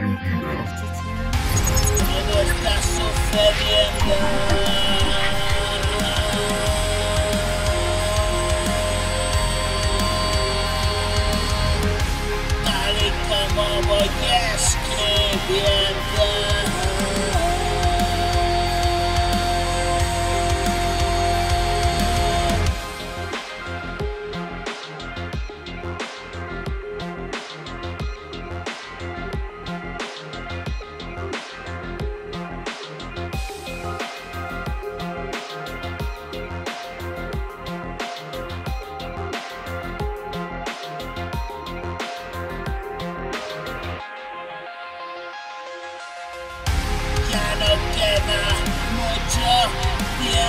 Todo está sucediendo. Tal y como voy escribiendo.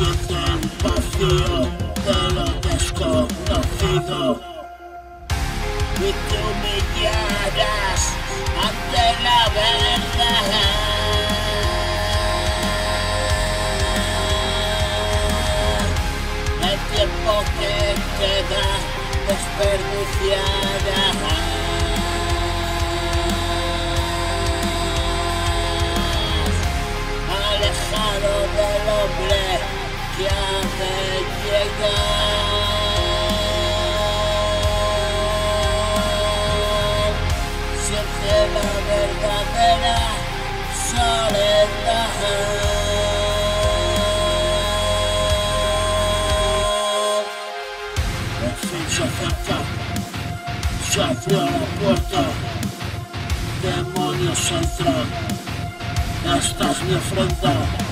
sienten vacío de lo desconocido. Y te humillarás ante la verdad. El tiempo que queda desperdiciarás que ha de llegar. La verdadera soledad. El fin se se abrió la puerta, demonios entran. Esta es mi ofrenda